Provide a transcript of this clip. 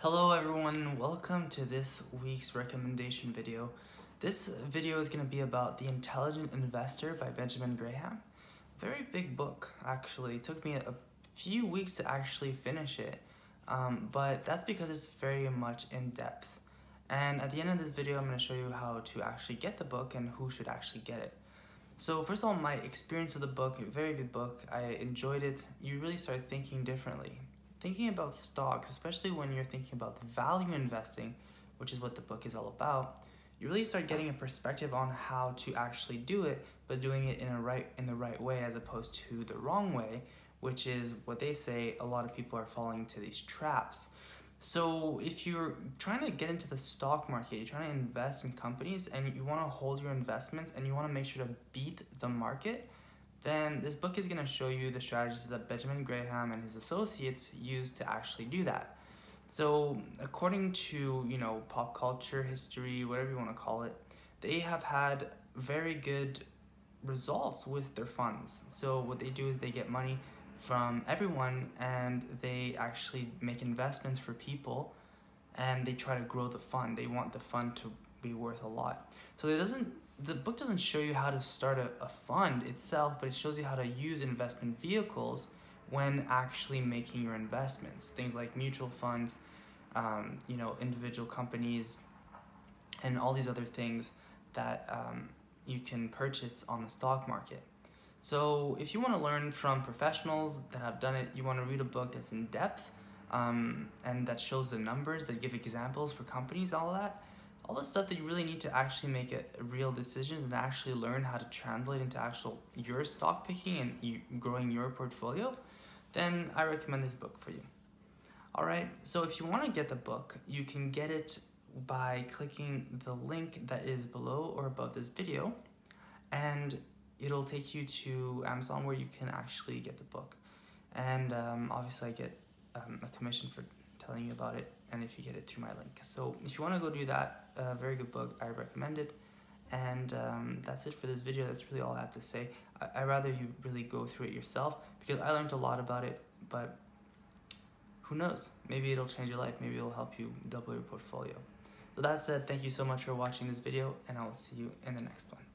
Hello everyone, welcome to this week's recommendation video. This video is going to be about The Intelligent Investor by Benjamin Graham. Very big book, actually. It took me a few weeks to actually finish it, um, but that's because it's very much in depth. And at the end of this video, I'm going to show you how to actually get the book and who should actually get it. So first of all, my experience of the book, very good book. I enjoyed it. You really start thinking differently thinking about stocks, especially when you're thinking about value investing, which is what the book is all about, you really start getting a perspective on how to actually do it, but doing it in a right in the right way as opposed to the wrong way, which is what they say a lot of people are falling into these traps. So if you're trying to get into the stock market, you're trying to invest in companies and you want to hold your investments and you want to make sure to beat the market, then this book is going to show you the strategies that Benjamin Graham and his associates used to actually do that. So according to, you know, pop culture, history, whatever you want to call it, they have had very good results with their funds. So what they do is they get money from everyone and they actually make investments for people and they try to grow the fund. They want the fund to be worth a lot. So it doesn't the book doesn't show you how to start a, a fund itself, but it shows you how to use investment vehicles when actually making your investments. Things like mutual funds, um, you know, individual companies, and all these other things that um, you can purchase on the stock market. So if you want to learn from professionals that have done it, you want to read a book that's in depth um, and that shows the numbers, that give examples for companies, all that, all the stuff that you really need to actually make a, real decisions and actually learn how to translate into actual your stock picking and you, growing your portfolio, then I recommend this book for you. All right, so if you want to get the book, you can get it by clicking the link that is below or above this video, and it'll take you to Amazon where you can actually get the book. And um, obviously, I get um, a commission for telling you about it and if you get it through my link. So if you want to go do that, a uh, very good book, I recommend it. And um, that's it for this video. That's really all I have to say. I, I rather you really go through it yourself because I learned a lot about it, but who knows? Maybe it'll change your life. Maybe it'll help you double your portfolio. So that said, thank you so much for watching this video and I will see you in the next one.